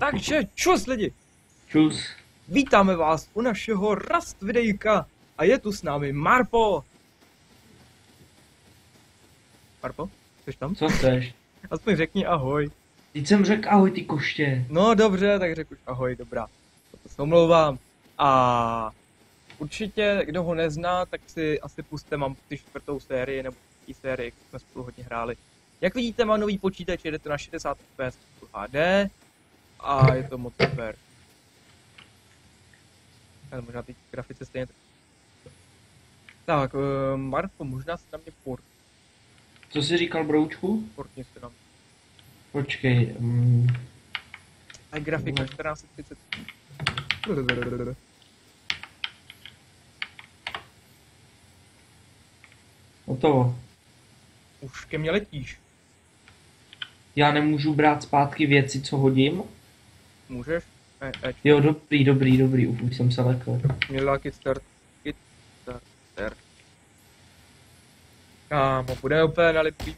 Takže čus lidi, Čus. vítáme vás u našeho Rust videjka a je tu s námi Marpo. Marpo, jsi tam? Co chceš? Aspoň řekni ahoj. Teď jsem řekl ahoj ty koště. No dobře, tak řekl už ahoj, dobrá. To se omlouvám. A určitě, kdo ho nezná, tak si asi puste, mám ty čtvrtou sérii, nebo třetí sérii, jak jsme spolu hodně hráli. Jak vidíte, mám nový počítač, jede to na 60 fps HD a je to moc super. Ale možná ty grafice stejně tak. Tak, uh, možná se na mě port, Co jsi říkal, broučku? portně se na mě. Počkej. Mm, A grafika 1430. hotovo. Už ke mně letíš. Já nemůžu brát zpátky věci, co hodím? Můžeš? E, e, Jo, dobrý, dobrý, dobrý, už jsem se lekl. Měla kickstart. Kickstarter. Kámo, bude úplně nalipý.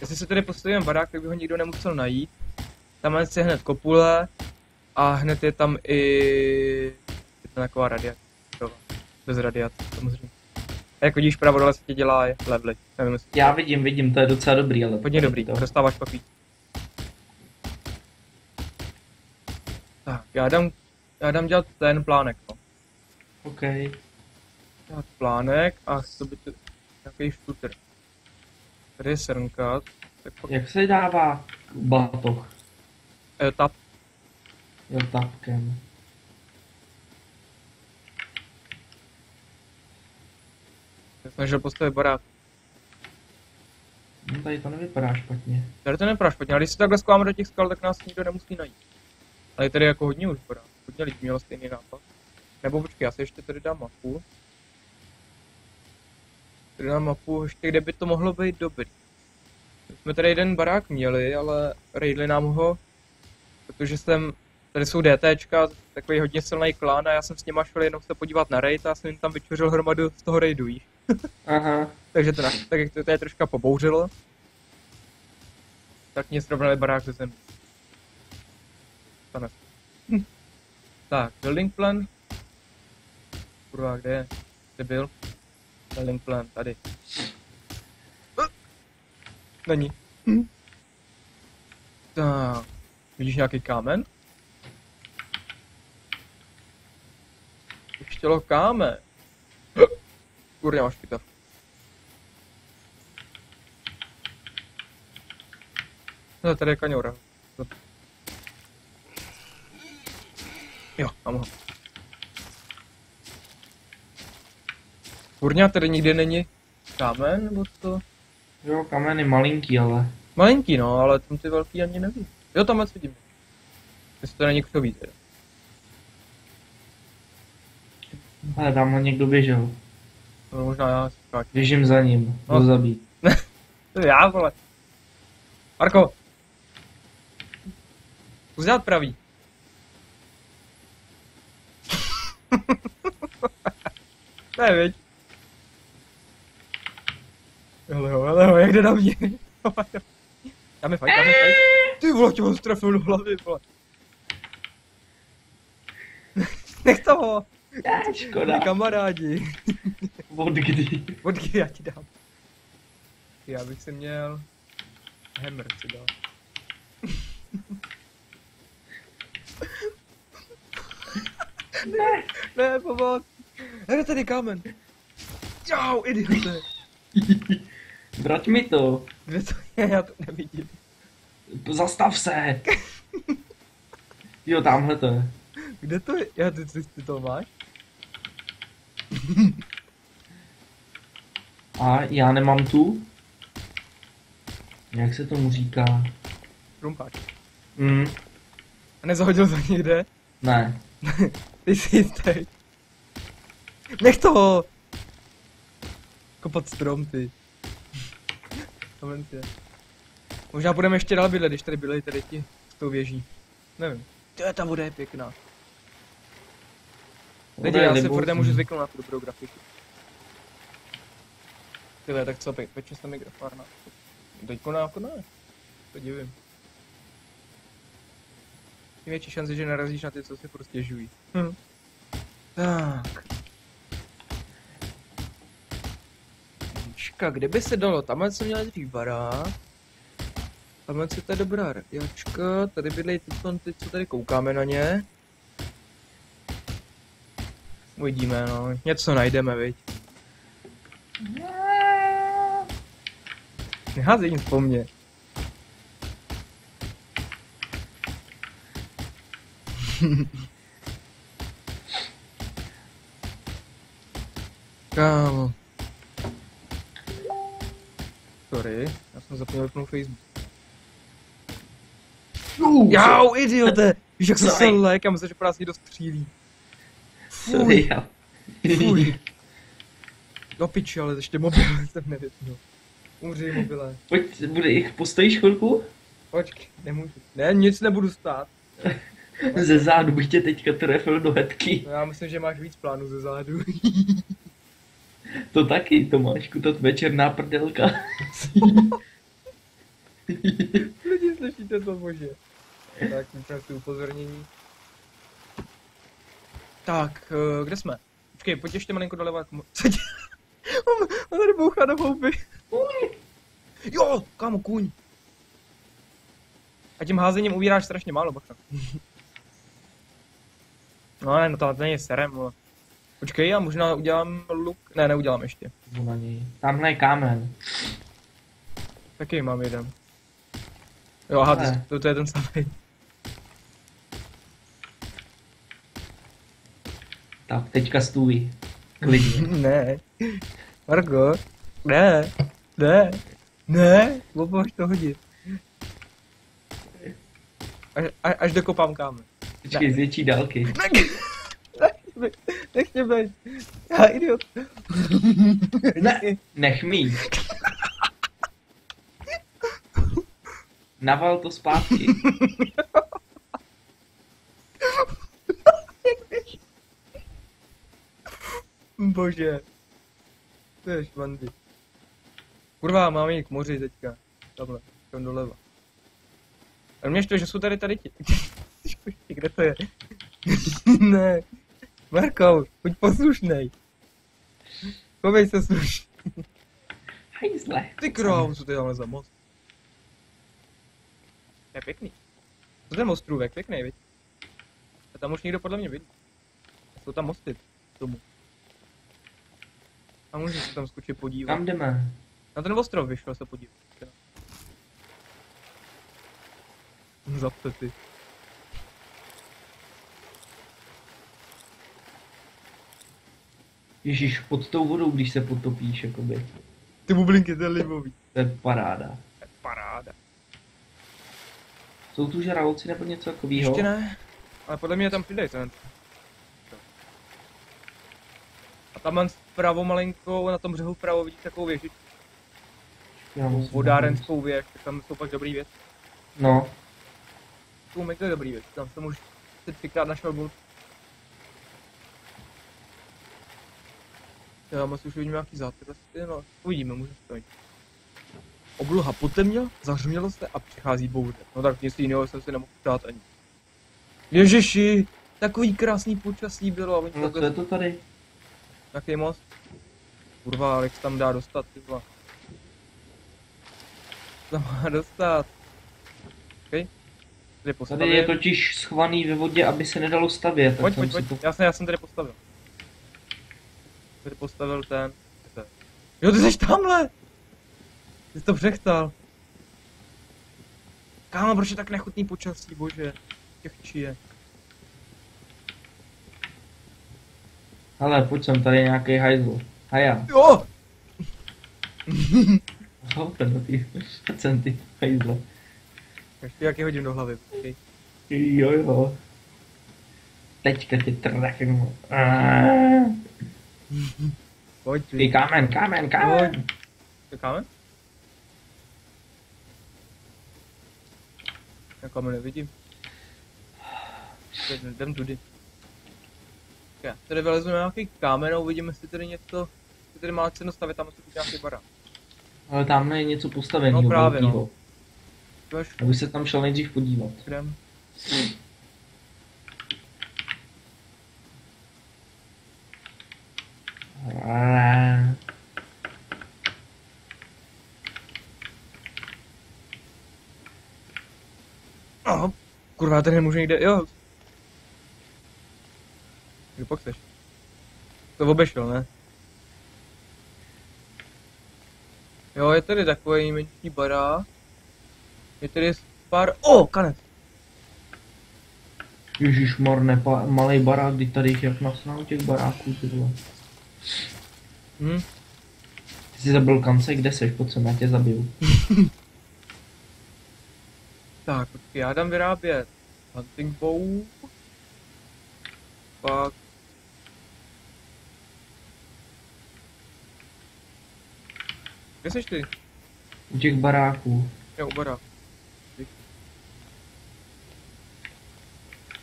Jestli se tady postavím barák, tak by ho nikdo nemusel najít. Tam je hned kopule a hned je tam i je tam taková radiace. Bez radiace, samozřejmě. A jak vidíš, pravo dole se ti dělá levely. Nevím, jestli Já vidím, vidím, to je docela dobrý, ale... Hodně dobrý, To. dostáváš papír. Tak, já dám, já dám dělat ten plánek, no. OK. Dělat plánek a to by to nějaký shooter. Tady je srnka, tak pak Jak se dává batoh? eh, tap, Jo, tapkem. jsem snažil postavit barák. No tady to nevypadá špatně. Tady to nevypadá špatně, ale když se takhle skláme do těch skal, tak nás nikdo nemusí najít. Ale je tady jako hodně už barák. Hodně lidí mělo stejný nápad. Nebo počkej, já si ještě tady dám mapu. Tady dám mapu ještě, kde by to mohlo být dobrý. My jsme tady jeden barák měli, ale raidli nám ho, protože jsem, tady jsou DTčka, takový hodně silný klán a já jsem s nima šel jenom se podívat na raid a jsem jim tam vyčuřil hromadu z toho raidu, víš. Aha. Takže to, tak jak to tady troška pobouřilo, tak mě srovnali barák ze zemí. Stane. Hm. Tak, building plan. Kurva, kde je? Kde byl? Building plan, tady. Eh, Není. Hm. Tak, vidíš nějaký kámen? Štělo kámen. Kurňa, máš pitav. No, tady je kaňoura. No. Jo, mám ho. Kurňa, tady nikdy není kámen, nebo to? Jo, kamen je malinký, ale... Malinký, no, ale tam ty velký ani neví. Jo, tam moc vidím. Jestli to není křoví, teda. Ale tamhle někdo běžel. No, možná já skáču. Běžím za ním. No. No. zabít. To já, vole. Marko! Dělat pravý. ne, viď? Hele ho, hele ho, jak jde na mě. dáme fajt, dáme fajt. Ty vole, tě ho strefil do hlavy, vole. Nech toho, Škoda. kamarádi. Od kdy? Počkej, já ti dám. Já bych si měl... Hammer si dal. Ne. Ne, pomoc. Hej, tady kámen. Čau, idiote. Vrať mi to. Kde to je, já to nevidím. Zastav se. Jo, tamhle to je. Kde to je? Já, ty, ty, ty to máš? A já nemám tu? Jak se tomu říká? Rumpáč. Mm, A nezahodil to někde? ne. Ty jsi jistý. Nech toho! Kopat strom, ty. Moment je. Možná budeme ještě dál bydlet, když tady bydlejí tady ti s tou věží. Nevím. To je ta voda je pěkná. Lidi, já si furt nemůžu zvyknout na tu dobrou grafiku. Tyhle, tak co, pe peče se mi grafárna. Teďko na jako ne. To divím. Tím větší šance, že narazíš na ty, co si prostě žují. Hm. Tak. Čka, kde by se dalo? Tamhle jsem měl dřív barák. Tamhle se to je dobrá radiačka, tady bydlejí ty, ty, co tady koukáme na ně. Uvidíme, no. Něco najdeme, viď. Neházej nic po mně. Kámo. Sorry, já jsem zapomněl vypnout Facebook. Jau, idiote! Víš, jak jsem se Sorry. lék, já myslím, že po nás někdo střílí. Já. Fuj. Do piči, ale ještě mobil jsem nevypnul. Umři mobile. Pojď, bude, postojíš chvilku? Počkej, nemůžu. Ne, nic nebudu stát. Ze zádu bych tě teďka trefil do hetky. No já myslím, že máš víc plánů ze zádu. To taky, Tomášku, to tvoje černá prdelka. Lidi, slyšíte to, bože. Tak, si upozornění. Tak, eh, kde jsme? Počkej, pojď ještě malinko doleva. Co tě? On, on tady bouchá do houby. Jo, kámo, kůň. A tím házením ubíráš strašně málo, bacha. No ne, no to, není serem, vole. Počkej, já možná udělám luk. Ne, neudělám ještě. Na něj. Tamhle je kámen. Taky mám jeden. Jo, aha, to, to, to je ten samý. Tak, teďka stůj. Klidně. ne. Margo, ne, ne, ne, máš to hodit. Až, až dokopám kámen. Počkej, z větší dálky. Ne, nech, mě být. Já idiot. Ne, nech mít. Naval to zpátky. Bože. To je švandy. Kurva, mám jít k moři teďka. Takhle, tam doleva. A mě štve, že jsou tady tady ti. Počkej, Kde to je? ne. Marko, buď poslušnej. Chovej se slušně. Hejzle. Ty krávo, co to je tamhle za most? To je pěkný. To je mostrůvek, pěkný, viď? A tam už někdo podle mě vidí. Jsou tam mosty tomu. A můžeš se tam skočit podívat. Kam jdeme? Na ten ostrov vyšel se podívat. Zapte ty. Ježíš, pod tou vodou, když se potopíš, jakoby. Ty bublinky, to je libový. To je paráda. To je paráda. Jsou tu žraloci nebo něco takového? Ještě ne. Ale podle mě tam přidej ten. A tam mám vpravo malinko, na tom břehu vpravo vidíš takovou věžičku. Já musím Vodárenskou věž, tak tam jsou pak dobrý věci. No, Tu mi to je dobrý věc, tam jsem už si třikrát našel gul. Já mám si už vidím nějaký zátrasy, no, uvidíme, může to jít. Obloha potemněla, zahřmělo se a přichází bouře. No tak nic jiného jsem si nemohl dát ani. Ježiši, takový krásný počasí bylo a oni no co je to tady? jaký most. Kurva, Alex tam dá dostat, ty vole. Tam má dostat. Okay. Tady. Tady je totiž schovaný ve vodě, aby se nedalo stavět. Pojď, pojď, pojď. to- Já jsem, já jsem tady postavil. Tady postavil ten. Jo, ty jsi tamhle! Ty jsi to přechtal. Kámo, proč je tak nechutný počasí, bože. Těch je. Hele, pojď sem, tady je nějaký hajzl. Haja. Jo! Co ten ty centy hajzle. Ještě jak je hodím do hlavy. Okay. Jo, jo. Teďka tě trefím. Pojď, Ty vy. kámen, kámen, Pojď. kámen. Čekáme? Já kamen nevidím. Teď Jdem tudy. Já tady vylezu na nějaký kámen a uvidíme, jestli tady něco, jestli tady má cenu stavět, tam musí být nějaký barák. Ale tamhle je něco postaveného. No právě, no. bych se tam šel nejdřív podívat. jdem. Kurva, já tady nemůžu nikde, jo. Kde pak chceš? To obešel, ne? Jo, je tady takový menší barák. Je tady pár... O, kanec! Ježíš marne, malý barák, kdy tady jich jak nasnal těch baráků, ty vole. Hm? Ty jsi zabil kance, kde seš, pojď sem, já tě zabiju. Já dám vyrábět hunting bow. Pak... Kde seš ty? U těch baráků. Jo, u baráku.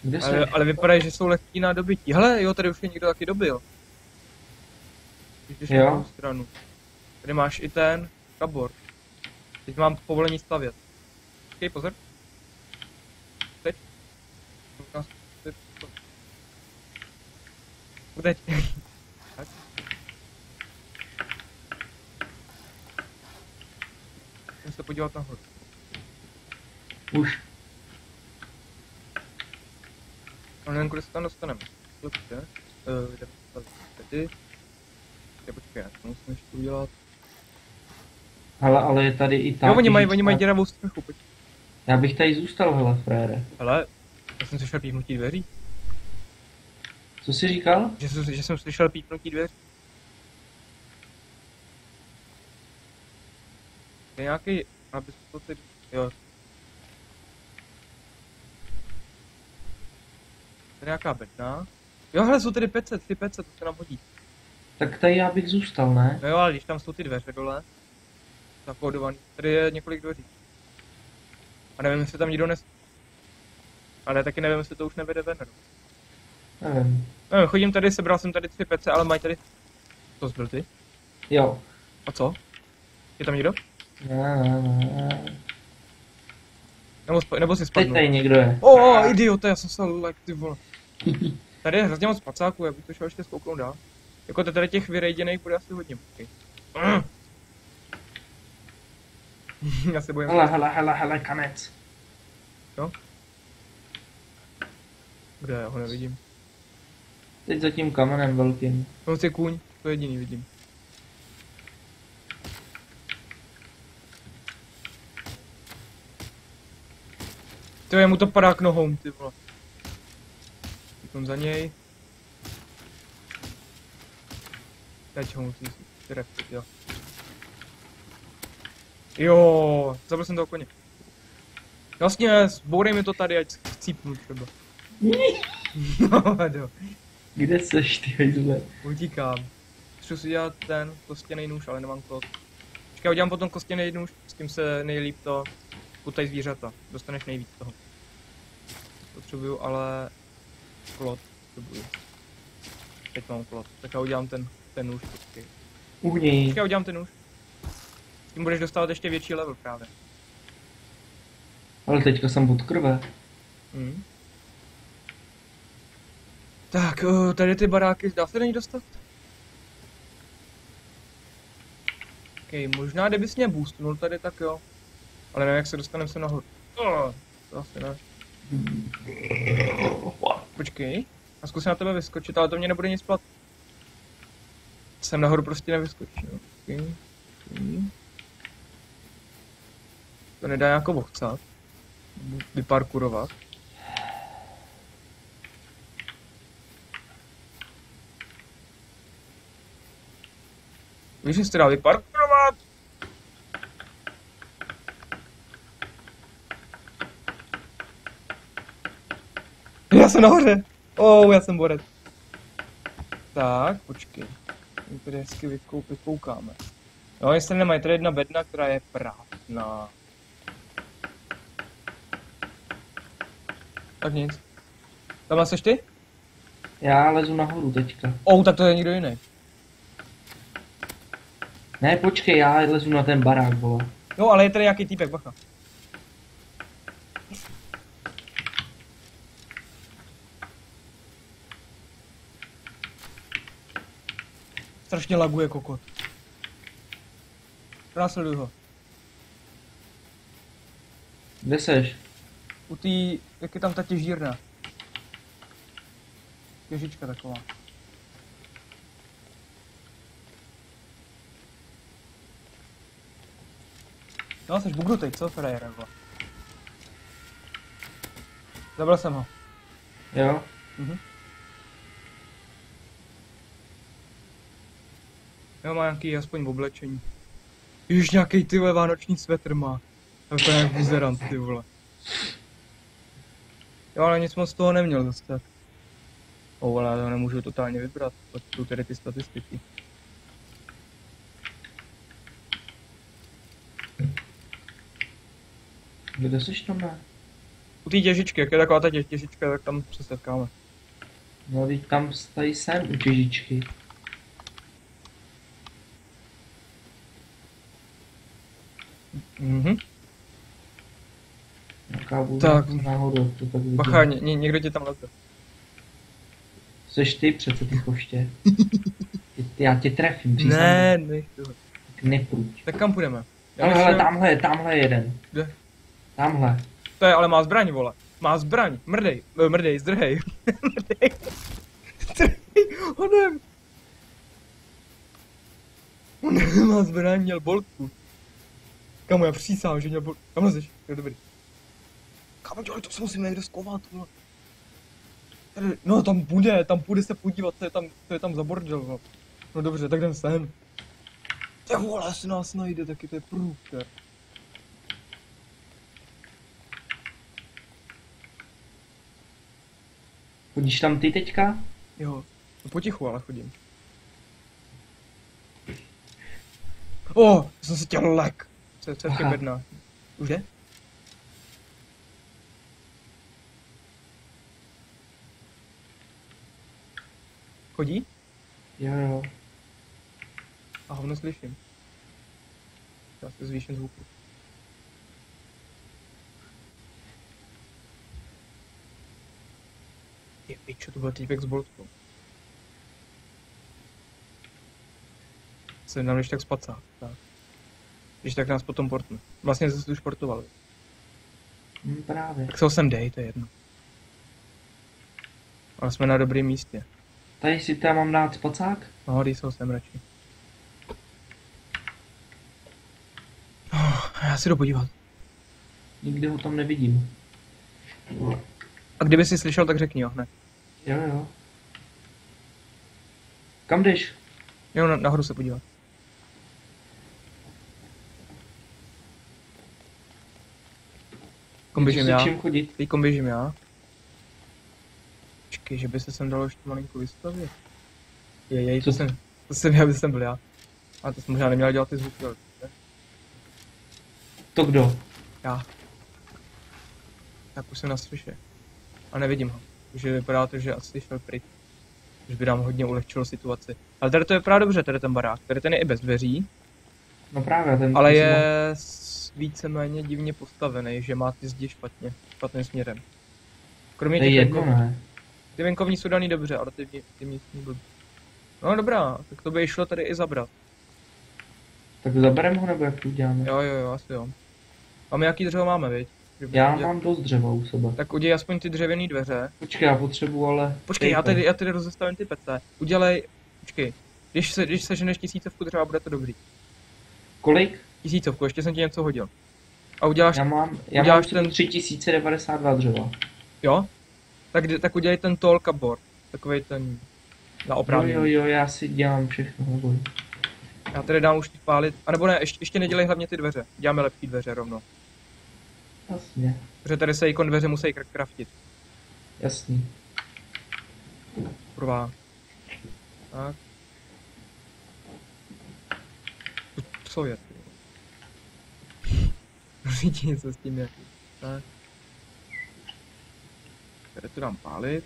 Kde Ale, ale vypadají, že jsou lehký na dobytí. Hele, jo, tady už je někdo taky dobil. Když jdeš na Jo. druhou stranu. Tady máš i ten kabor. Teď mám povolení stavět. Počkej, pozor. Se podívat nahoru. Už. Ale nevím, kudy se tam dostaneme. Dobře. Uh, jdeme tady. Já počkej, já to musím ještě udělat. Hele, ale je tady i tak. Jo, oni mají, oni mají děravou střechu, pojď. Já bych tady zůstal, hele, frére. Hele, já jsem slyšel pípnutí dveří. Co jsi říkal? Že jsem, že jsem slyšel pípnutí dveří. Je nějaký, aby to teď, jo. To je nějaká bedna. Jo, hele, jsou tady pece, ty pece, to se nám hodí. Tak tady já bych zůstal, ne? No jo, ale když tam jsou ty dveře dole, zakódovaný, tady je několik dveří. A nevím, jestli tam nikdo nes... Ale taky nevím, jestli to už nevede ven. no. Nevím. No, chodím tady, sebral jsem tady tři pece, ale mají tady... To zbyl ty? Jo. A co? Je tam někdo? Ne, ne, ne. Nebo, spa- nebo si Teď spadnu? tady někdo je. O, oh, idiota, já jsem se like, ty vole. Tady je hrozně moc pacáků, já bych to šel ještě zkouknout dál. Jako to tady těch vyrejděných bude asi hodně. počkej. já se bojím. Hele, hele, hele, hele, kanec. Kde, já ho nevidím. Teď za tím kamenem velkým. No ty kůň, to jediný vidím. Ty jo, mu to padá k nohou, ty vole. Potom za něj. Teď ho musím si trefit, jo. Jo, zabil jsem toho koně. Vlastně, zbourej mi to tady, ať chcípnu třeba. no, jo. Kde seš ty hejzle? Utíkám. Chci si dělat ten kostěný nůž, ale nemám klot. Počkej, udělám potom kostěný nůž, s tím se nejlíp to kutaj zvířata. Dostaneš nejvíc toho. Potřebuju ale klot. Potřebuju. Teď mám klot. Tak já udělám ten, ten nůž. Počkej. Uhni. Počkej, já udělám ten nůž. S tím budeš dostávat ještě větší level právě. Ale teďka jsem pod krve. Mhm. Tak, uh, tady ty baráky, dá se do ní dostat? Okay, možná kdybys mě boostnul tady, tak jo. Ale nevím, jak se dostaneme sem nahoru. Oh, to asi ne. Počkej, a zkusím na tebe vyskočit, ale to mě nebude nic plat. Sem nahoru prostě nevyskočím. Okay. Okay. To nedá jako vochcat. Vyparkurovat. Víš, že se to dá vyparkurovat? Já jsem nahoře. Oh, já jsem borec. Tak, počkej. My tady hezky vykou, vykoukáme. No, jestli nemají, tady je jedna bedna, která je prázdná. Tak nic. Tam seš ty? Já lezu nahoru teďka. Oh, tak to je někdo jiný. Ne, počkej, já lezu na ten barák, vole. No, ale je tady nějaký týpek, bacha. Strašně laguje kokot. Pronásleduj ho. Kde seš? U té, jak je tam ta těžírna? Těžička taková. No, jsi bugnutej, co, frajere, vole? Zabral jsem ho. Jo? Mhm. Jo, má nějaký aspoň oblečení. Už nějaký ty vole vánoční svetr má. To je úplně jak buzerant, ty vole. Jo, ale nic moc z toho neměl zase. O, vole, já to nemůžu totálně vybrat. To jsou tedy ty statistiky. Kde jsi tam ne? U té těžičky, jak je taková ta tě- těžička, tak tam se setkáme. No, teď tam tady jsem u těžičky. Mhm. Jaká bude Tak. náhodou, to tak vidím. Bacha, ně, ně, někdo tě tam leze. Seš ty přece ty koště. Ty, ty, já tě trefím, přísahám. Ne, ne. Tak nepruď. Tak kam půjdeme? Já Ale hele, tamhle, je, tamhle je jeden. Kde? Tamhle. To je, ale má zbraň, vole. Má zbraň. Mrdej. Eh, Mrdej, zdrhej. Mrdej. Zdrhej. Honem. On nemá zbraň, měl boltku. Kamu, já přísahám, že měl boltku. Kam lezeš? Jo, dobrý. Kamu, dělej, to se musíme někde skovat, vole. No, tam bude, tam půjde se podívat, co je tam, co je tam za bordel, no. No dobře, tak jdem sem. Ty vole, jestli nás najde, taky to je průker. Chodíš tam ty teďka? Jo, no potichu ale chodím. O, oh, jsem si těl lek. Co, co je bednách? Už jde? Chodí? Jo, jo. A hovno slyším. Já se zvýším zvuku. Je pičo, to byl týpek s boltkou. Se nám když tak spacá. Tak. Když tak nás potom portne. Vlastně zase už portovali. Hm, právě. Tak se ho sem dej, to je jedno. Ale jsme na dobrém místě. Tady si tam mám dát spacák? No, dej se ho sem radši. Oh, já si jdu podívat. Nikdy ho tam nevidím. A kdyby si slyšel, tak řekni jo, hned. Jo, jo. Kam jdeš? Jo, na, nahoru se podívat. Kom běžím Jsi já. chodit? Teď kom běžím já. Počkej, že by se sem dalo ještě malinko vystavit. Je, jej, to jsem, to jsem já, by jsem byl já. A to jsem možná neměl dělat ty zvuky, ale ne? To kdo? já. Tak už jsem na střeše. A nevidím ho. Takže vypadá to, že asi šel pryč. Už by nám hodně ulehčilo situaci. Ale tady to je právě dobře, tady ten barák. Tady ten je i bez dveří, No právě, ten... ale je víceméně divně postavený, že má ty zdi špatně, špatným směrem. Kromě těch jedno, ne? Ty venkovní jsou daný dobře, ale ty, vnitř- ty vnitřní blbý. No dobrá, tak to by šlo tady i zabrat. Tak zabereme ho, nebo jak to uděláme? Jo, jo, jo, asi jo. A my jaký dřevo máme, viď? Já udělali- mám dost dřeva u sebe. Tak udělej aspoň ty dřevěné dveře. Počkej, já potřebuji ale... Počkej, já tedy, já tedy rozestavím ty pece. Udělej, počkej, když, se, když seženeš tisícovku dřeva, bude to dobrý. Kolik? Tisícovku, ještě jsem ti něco hodil. A uděláš, Já mám, já mám uděláš ten... ten- 3092 dřeva. jo? Tak, tak udělej ten tall cupboard. Takovej ten na Jo, oprávnění. jo, jo, já si dělám všechno, neboj. Já tady dám už ty pálit, a nebo ne, ještě, ještě nedělej hlavně ty dveře. Děláme lepší dveře rovno. Jasně, Protože tady se ikon dveře musí kra- kraftit. jasný. Kurva. Tak. To- Co je? Řídí něco s tím je. Tak. Tady to dám pálit.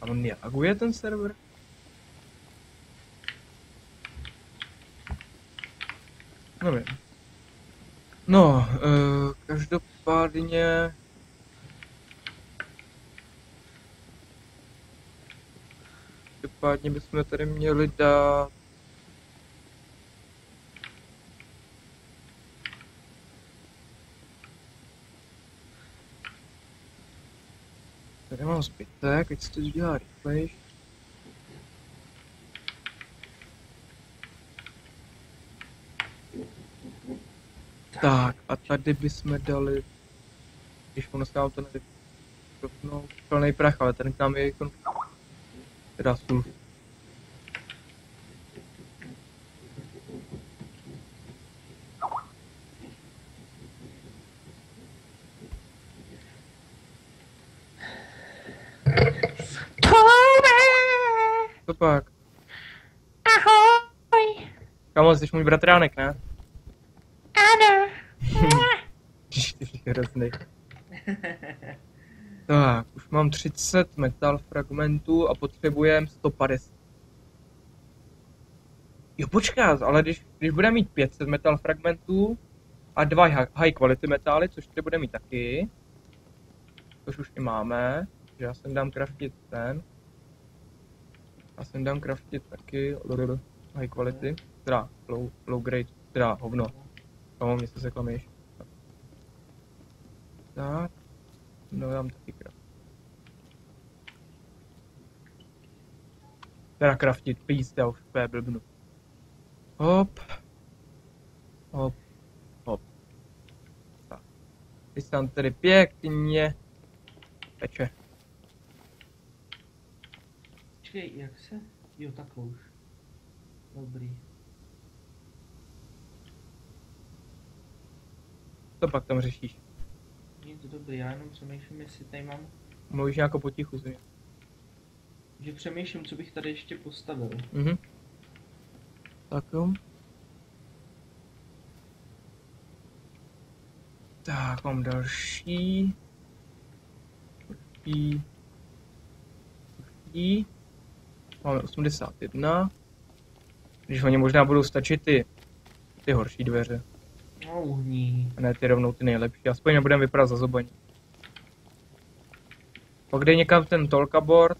A on reaguje ten server? Nevím. No, uh, každopádně... Každopádně bychom tady měli dát... Tady mám zbytek, ať se to udělá rychlejší. Tak, a tady bychom dali, když ono se nám to nejde rovnou plný prach, ale ten k nám je jako, teda sulf. Co pak? Ahoj! Kamo, jsi můj bratránek, ne? Ano! Hrozný. Tak, už mám 30 metal fragmentů a potřebujem 150. Jo, počkat, ale když, když budeme mít 500 metal fragmentů a dva hi- high quality metály, což tady bude mít taky, což už i máme, že já sem dám craftit ten. Já sem dám craftit taky high quality, teda low, low grade, teda hovno. Kamo, mě se seklamíš. Tak. No dám taky kraft. Teda craftit, píst, já už úplně blbnu. Hop. Hop. Hop. Tak. Ty se tam tedy pěkně peče. Počkej, jak se? Jo, takhle už. Dobrý. Co pak tam řešíš? To dobrý, já jenom přemýšlím, jestli tady mám... Mluvíš nějakou potichu si. Že přemýšlím, co bych tady ještě postavil. Mhm. Tak jo. Tak, mám další. Další. Další. Máme 81. Když oni možná budou stačit ty, ty horší dveře. No, uhní. Ne ty rovnou ty nejlepší. Aspoň nebudeme vypadat za zobaní. Pak jde někam ten tolka board.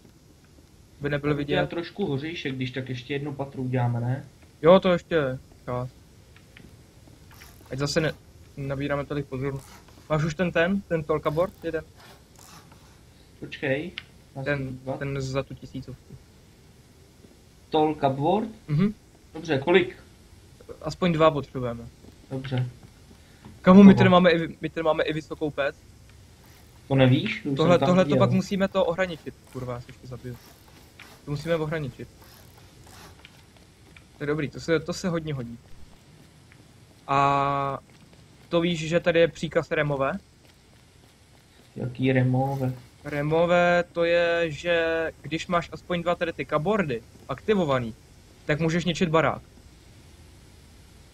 By nebyl Já vidět. trošku hořejšek, když tak ještě jednu patru uděláme, ne? Jo, to ještě čas. Ať zase ne, nabíráme tolik pozornosti. Máš už ten ten, ten tolka board? Jeden. Počkej. Já Ten, dva. ten za tu tisícovku. Tol cupboard? Mhm. Dobře, kolik? Aspoň dva potřebujeme. Dobře. Kamu, my tady máme i, my tady máme i vysokou pec. To nevíš? Už Tohle, tohle to pak musíme to ohraničit. Kurva, já se ještě zabiju. To musíme ohraničit. To je dobrý, to se, to se hodně hodí. A to víš, že tady je příkaz remové? Jaký remove? Remové to je, že když máš aspoň dva tady ty kabordy aktivovaný, tak můžeš ničit barák.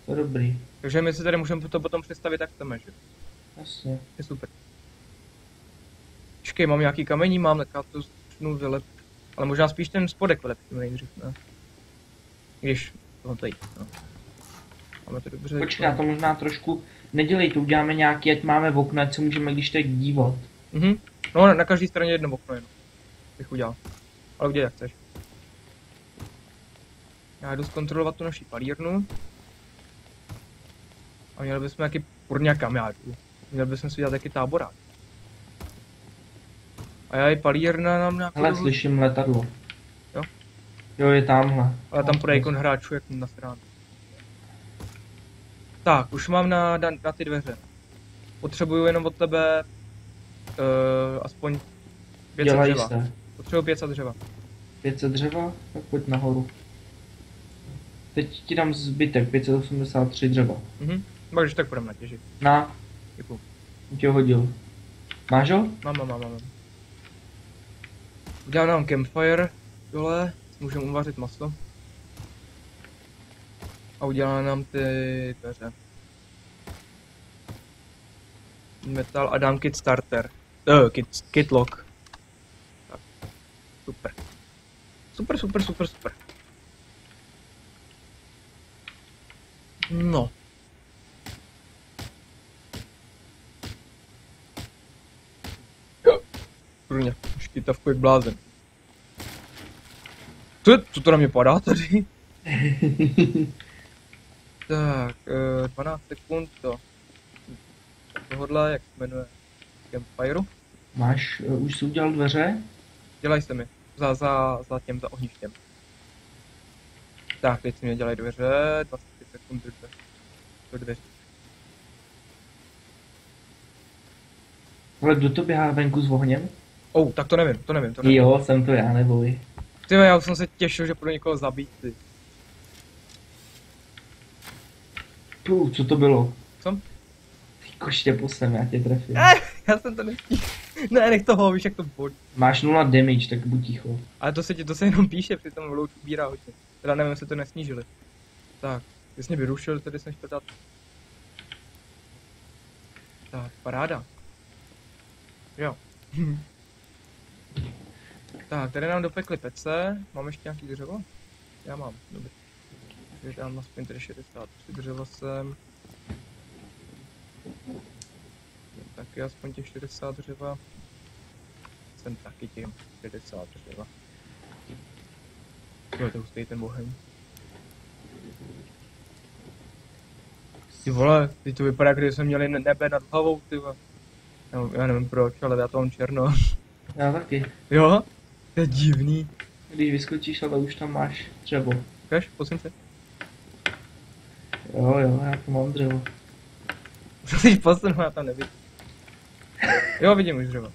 To je dobrý. Takže my si tady můžeme to potom představit, jak chceme, že? Jasně. Je super. Počkej, mám nějaký kamení, mám, tak já to začnu vylep. Ale možná spíš ten spodek vylepším nejdřív, ne? Když to tady, no. Máme to dobře. Počkej, to možná trošku... Nedělej to, uděláme nějaký, ať máme v okna, ať se můžeme když tak dívat. Mhm. No, na, na každé straně jedno okno jenom. Bych udělal. Ale udělej, jak chceš. Já jdu zkontrolovat tu naši palírnu. A měli bychom jaký kurňa kamiáků. Měli bychom si udělat taky táborák. A já i palírna nám nějakou Hele, dobu- slyším letadlo. Jo? Jo, je tamhle. Ale tam půjde ikon hráčů jak na stranu. Tak, už mám na, na, na ty dveře. Potřebuju jenom od tebe uh, aspoň 500 Dělají dřeva. se. Potřebuju 500 dřeva. 500 dřeva? Tak pojď nahoru. Teď ti dám zbytek, 583 dřeva. Mhm. Když tak půjdeme na těži. Na, Děkuju. ho hodil. Máš ho? Mám, mám, mám, mám. Udělám nám campfire dole, můžeme uvařit maso. A udělám nám ty dveře. Metal a dám kit starter. Uh, kit, kit lock. Tak. Super. Super, super, super, super. No. Kurně, škytavku jak blázen. Co, je- co to na mě padá tady? tak, eh, 12 sekund to. Tohodle, jak se jmenuje, Campfire. Máš, uh, už jsi udělal dveře? Dělej se mi. Za, za, za těm, za ohništěm. Tak, teď si mě dělají dveře, 25 sekund dveře. Do dveří. Ale kdo to běhá venku s ohněm? Oh, tak to nevím, to nevím, to nevím. Jo, jsem to já, neboj. Ty jo, já už jsem se těšil, že budu někoho zabít, ty. Puh, co to bylo? Co? Ty koště posem, já tě trefím. Eh, já jsem to nestihl. Ne, nech toho, víš jak to bolí. Máš nula damage, tak buď ticho. Ale to se ti, to se jenom píše, při tom louč ubírá hodně. Teda nevím, jestli to nesnížili. Tak, ty jsi mě vyrušil, tady jsem dát. Tak, paráda. Jo. tak, tady nám dopekli pece. Mám ještě nějaký dřevo? Já mám, dobrý. Takže dám aspoň tady 63 dřeva sem. Taky aspoň těch 60 dřeva. Jsem taky těch 60 dřeva. Jo, to hustý ten bohem. Ty vole, ty to vypadá, když jsme měli ne- nebe nad hlavou, ty vole. Já, já nevím proč, ale já to mám černo. Já taky. jo? To je divný. Když vyskočíš, ale už tam máš dřevo. Ukaž, posun se. Jo, jo, já tu mám dřevo. Co jsi posun, já tam nevidím. Jo, vidím už dřevo.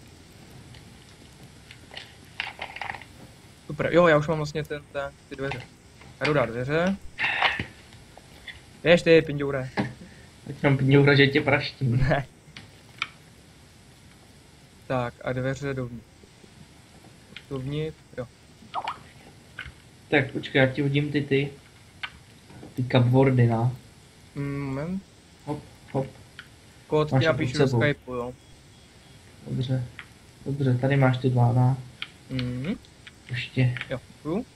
Super, jo, já už mám vlastně ten, ten, ty dveře. Já jdu dát dveře. Běž ty, pindoure. Tak tam pňoura, že tě praštím. Ne. Tak, a dveře dovnitř. Dovnitř, jo. Tak počkej, já ti hodím ty ty. Ty cupboardy, na. Moment. Hop, hop. Kód Máš ti napíšu do. Skypeu, jo. Dobře. Dobře, tady máš ty dva, na. Mhm. Ještě. Jo, tu.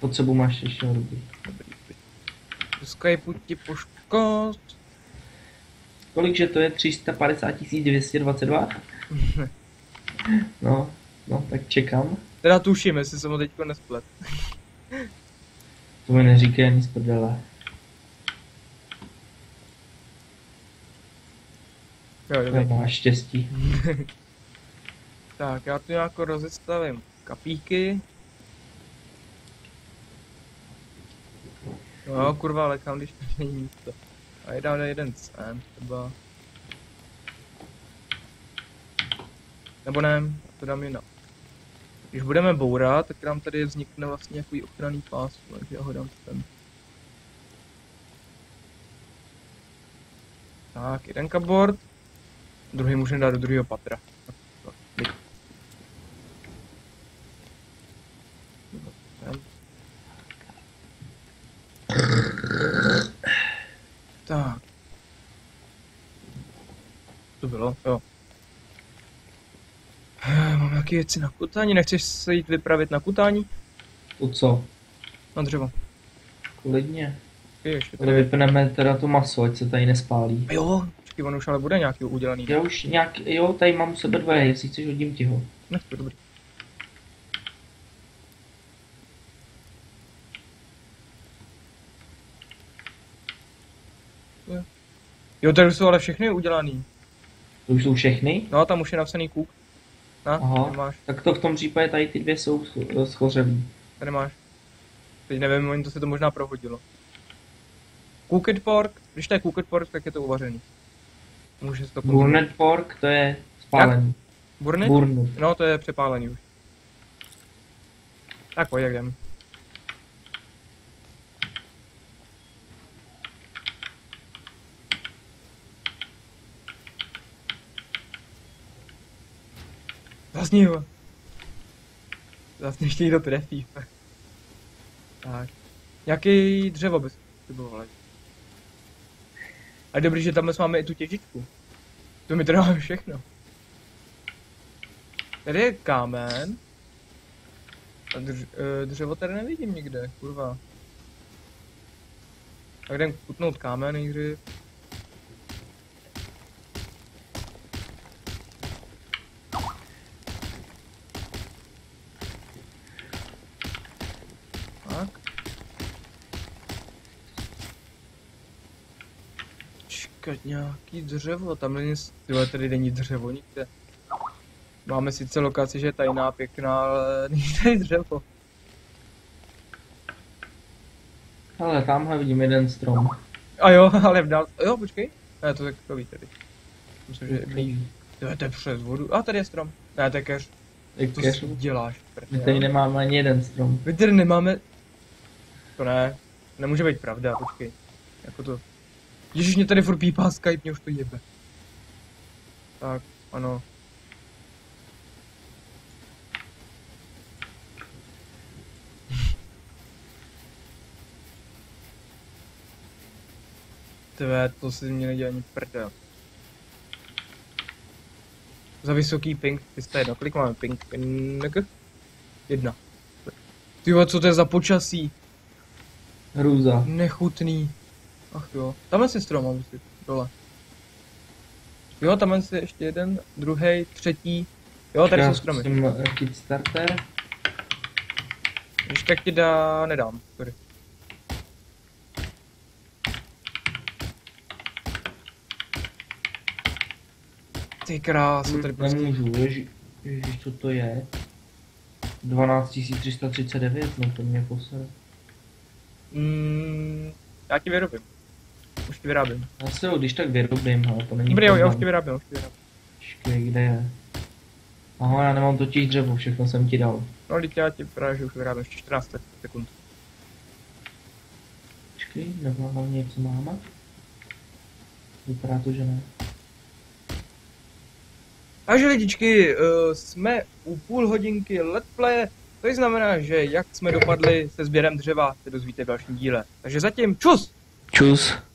Pod sebou máš ještě dobrý. Dobrý, dobrý. Do Skypeu ti pošlu kód. Kolik, že to je 350 222? No, no, tak čekám. Teda tuším, jestli jsem ho teďko nesplet. To mi neříkej ani z prdele. Jo, dobrý. máš štěstí. Tak, já tu nějak rozestavím kapíky. No, kurva, ale kam, když není místo. A je jeden sem, třeba. Nebo ne, to dám jinak. Když budeme bourat, tak nám tady vznikne vlastně nějaký ochranný pás, takže já ho dám sem. Tak, jeden cupboard. Druhý můžeme dát do druhého patra. Byť. Sem. Tak. To bylo, jo. Eh, Mám nějaké věci na kutání, nechceš se jít vypravit na kutání? To co? Na dřevo. Klidně. Je, ještě tady. vypneme teda to maso, ať se tady nespálí. Jo, počkej, on už ale bude nějaký udělaný. Já už nějak, jo, tady mám u sebe dvoje, jestli chceš hodím ti ho. Nech to dobrý. Jo. Tady jsou ale všechny udělaný. To už jsou všechny? No, tam už je napsaný kůk. Aha. Tak to v tom případě tady ty dvě jsou scho- schořelý. tady máš. Teď nevím, oni to se to možná prohodilo. Cooked pork, když to je cooked pork, tak je to uvařený. Může se to konzumovat. Burned pork, to je spálený. Burny? Burned. No, to je přepálený už. Tak pojď, jak jdem. Zasni ho. Zase ještě někdo trefí. tak. Jaký dřevo bys potřeboval? A dobrý, že tam máme i tu těžičku. To mi trvá všechno. Tady je kámen. A drž, eh, dřevo tady nevidím nikde, kurva. Tak jdem kutnout kámen nejdřív. Čekat nějaký dřevo, tam není, tyhle tady není dřevo nikde. Máme sice lokaci, že je tajná, pěkná, ale není tady dřevo. Ale tamhle vidím jeden strom. A jo, ale v dál... Jo, počkej. Ne, to je takový tady. Myslím, že je blíž. Jo, to je přes vodu. A tady je strom. Ne, to je keř. Tak To keř. si děláš. My tady nemáme ani jeden strom. My tady nemáme... To ne. Nemůže být pravda, počkej. Jako to... Ježiš, mě tady furt pípá Skype, mě už to jebe. Tak, ano. Tvé, to si mě nedělá ani prdel. Za vysoký ping, 301, kolik máme ping? Ping? Jedna. Ty co to je za počasí? Hrůza. Nechutný. Ach jo. Tam si strom mám si dole. Jo, tam si ještě jeden, druhý, třetí. Jo, tady jsou stromy. Musím chytit starter. Když tak ti dá, nedám, sorry. Ty krásu, tady prostě. Nemůžu, ježi, ježiš, co to je? 12339, no to mě posere. Mm, já ti vyrobím. Už ti vyrábím. Já si ho když tak vyrobím, ale to není Dobrý, jo, já už ti vyrábím, už ti vyrábím. Počkej, kde je? Aha, já nemám totiž dřevo, všechno jsem ti dal. No, teď já ti právě, že už vyrábím ještě 14 sekund. Počkej, nebo hlavně co máme? Vypadá to, že ne. Takže lidičky, uh, jsme u půl hodinky let play, to znamená, že jak jsme dopadli se sběrem dřeva, se dozvíte v dalším díle. Takže zatím čus! Čus.